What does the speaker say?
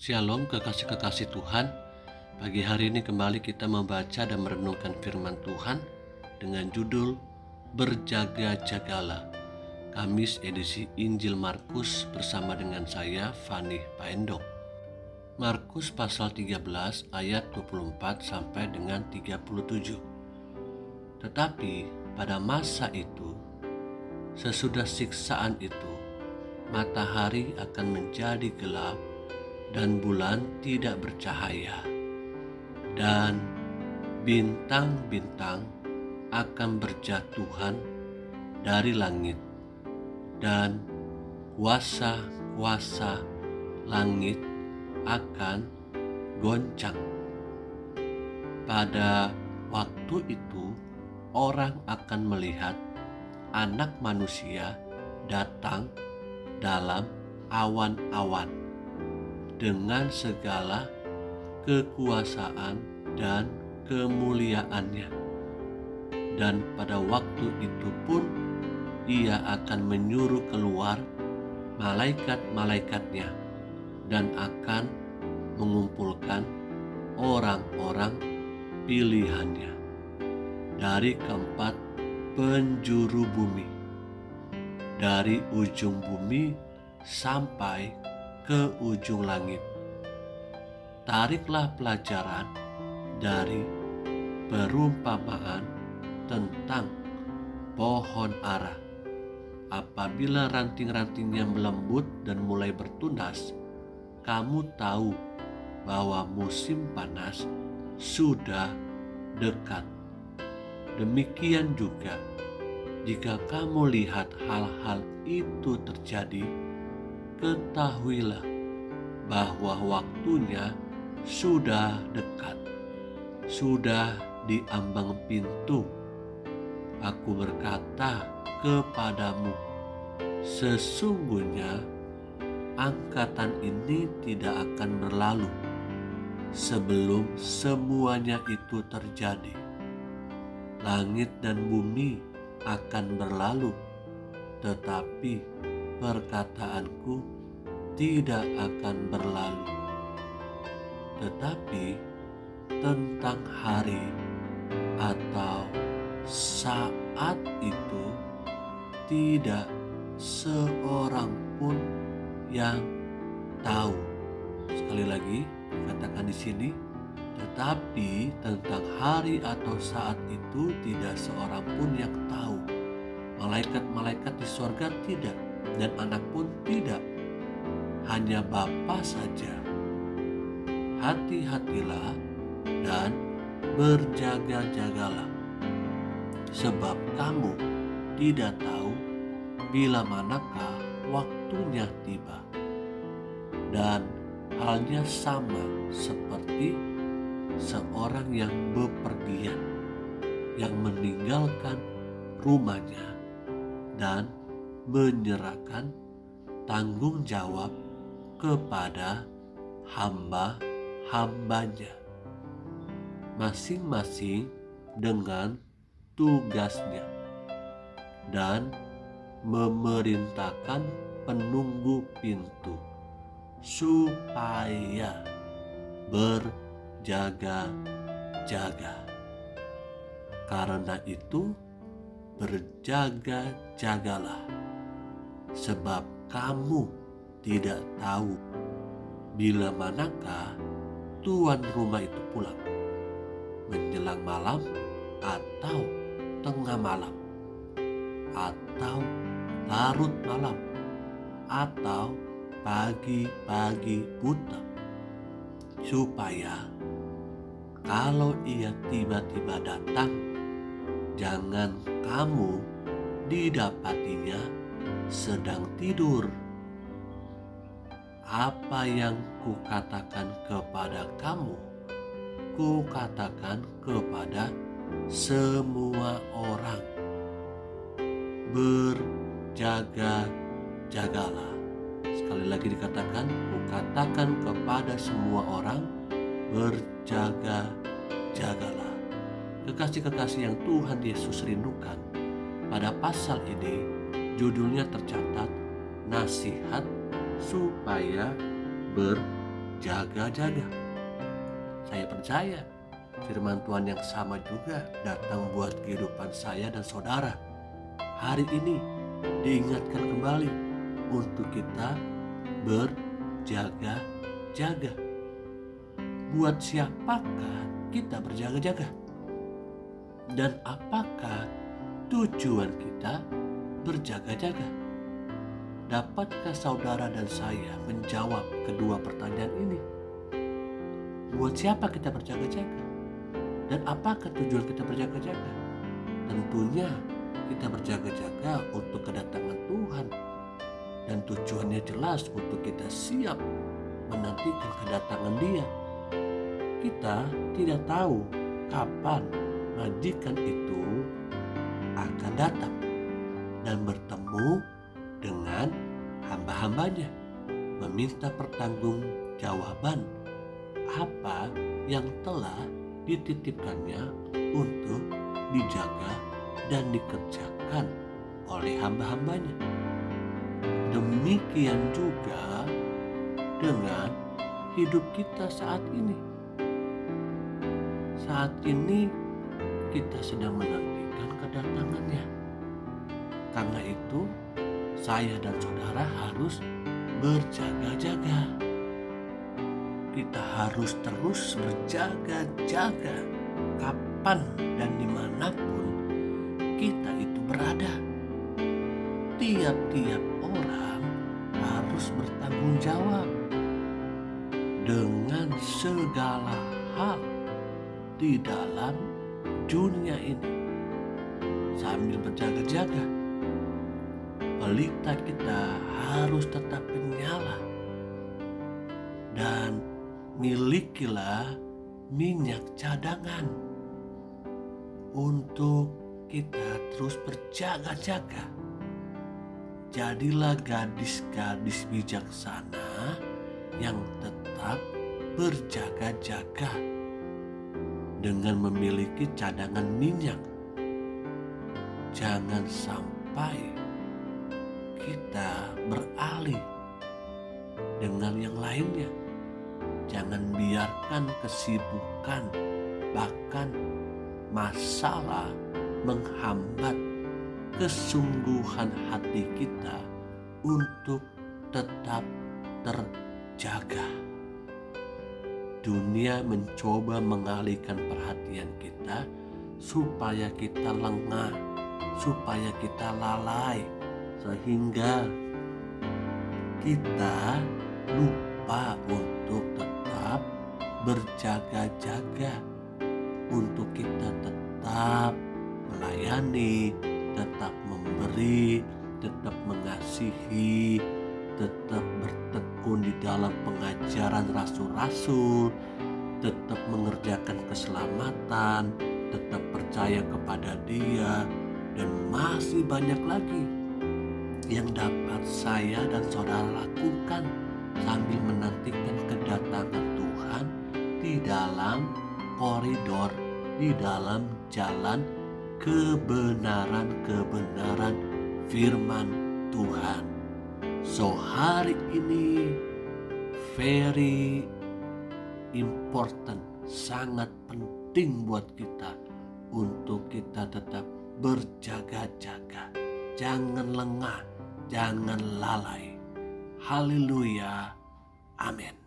Shalom kekasih-kekasih Tuhan. Pagi hari ini kembali kita membaca dan merenungkan firman Tuhan Dengan judul Berjaga-jagalah. Kamis edisi Injil Markus bersama dengan saya Fani Paendok. Markus pasal 13 ayat 24 sampai dengan 37 Tetapi pada masa itu Sesudah siksaan itu Matahari akan menjadi gelap dan bulan tidak bercahaya, dan bintang-bintang akan berjatuhan dari langit, dan kuasa-kuasa langit akan goncang. Pada waktu itu, orang akan melihat Anak Manusia datang dalam awan-awan dengan segala kekuasaan dan kemuliaannya. Dan pada waktu itu pun ia akan menyuruh keluar malaikat-malaikatnya dan akan mengumpulkan orang-orang pilihannya dari keempat penjuru bumi, dari ujung bumi sampai ke ujung langit. Tariklah pelajaran dari perumpamaan tentang pohon ara. Apabila ranting-rantingnya melembut dan mulai bertunas, kamu tahu bahwa musim panas sudah dekat. Demikian juga, jika kamu lihat hal-hal itu terjadi, ketahuilah bahwa waktunya sudah dekat, sudah di ambang pintu. Aku berkata kepadamu, sesungguhnya angkatan ini tidak akan berlalu sebelum semuanya itu terjadi. Langit dan bumi akan berlalu, tetapi perkataanku tidak akan berlalu. Tetapi tentang hari atau saat itu tidak seorang pun yang tahu. Sekali lagi, katakan di sini, tetapi tentang hari atau saat itu tidak seorang pun yang tahu. Malaikat-malaikat di sorga tidak, dan anak pun tidak. Hanya Bapa saja. Hati-hatilah dan berjaga-jagalah. Sebab kamu tidak tahu bila manakah waktunya tiba. Dan halnya sama seperti seorang yang bepergian yang meninggalkan rumahnya dan menyerahkan tanggung jawab kepada hamba-hambanya, masing-masing dengan tugasnya, dan memerintahkan penunggu pintu supaya berjaga-jaga. Karena itu, berjaga-jagalah, sebab kamu tidak tahu bila manakah tuan rumah itu pulang, menjelang malam atau tengah malam, atau larut malam, atau pagi-pagi buta, supaya kalau ia tiba-tiba datang jangan kamu didapatinya sedang tidur. Apa yang kukatakan kepada kamu, kukatakan kepada semua orang. Berjaga-jagalah. Sekali lagi dikatakan, kukatakan kepada semua orang, berjaga-jagalah kekasih-kekasih yang Tuhan Yesus rindukan. Pada pasal ini, judulnya tercatat nasihat supaya berjaga-jaga. Saya percaya firman Tuhan yang sama juga datang buat kehidupan saya dan saudara. Hari ini diingatkan kembali untuk kita berjaga-jaga. Buat siapakah kita berjaga-jaga? Dan apakah tujuan kita berjaga-jaga? Dapatkah saudara dan saya menjawab kedua pertanyaan ini? Buat siapa kita berjaga-jaga? Dan apakah tujuan kita berjaga-jaga? Tentunya kita berjaga-jaga untuk kedatangan Tuhan. Dan tujuannya jelas untuk kita siap menantikan kedatangan dia. Kita tidak tahu kapan majikan itu akan datang dan bertemu dengan hamba-hambanya meminta pertanggungjawaban apa yang telah dititipkannya untuk dijaga dan dikerjakan oleh hamba-hambanya. Demikian juga dengan hidup kita saat ini. Saat ini kita sedang menantikan kedatangannya. Karena itu, saya dan saudara harus berjaga-jaga. Kita harus terus berjaga-jaga kapan dan di mana pun kita itu berada. Tiap-tiap orang harus bertanggung jawab dengan segala hal di dalam dunia ini sambil berjaga-jaga pelita kita harus tetap menyala dan milikilah minyak cadangan untuk kita terus berjaga-jaga. Jadilah gadis-gadis bijaksana yang tetap berjaga-jaga dengan memiliki cadangan minyak. Jangan sampai kita beralih dengan yang lainnya. Jangan biarkan kesibukan, bahkan masalah menghambat kesungguhan hati kita untuk tetap terjaga. Dunia mencoba mengalihkan perhatian kita supaya kita lengah, supaya kita lalai, sehingga kita lupa untuk tetap berjaga-jaga, untuk kita tetap melayani, tetap memberi, tetap mengasihi, tetap bertekun di dalam pengajaran rasul-rasul, tetap mengerjakan keselamatan, tetap percaya kepada Dia, dan masih banyak lagi yang dapat saya dan saudara lakukan sambil menantikan kedatangan Tuhan di dalam koridor, di dalam jalan kebenaran-kebenaran firman Tuhan. So hari ini very important, sangat penting buat kita untuk kita tetap berjaga-jaga. Jangan lengah, jangan lalai. Haleluya. Amin.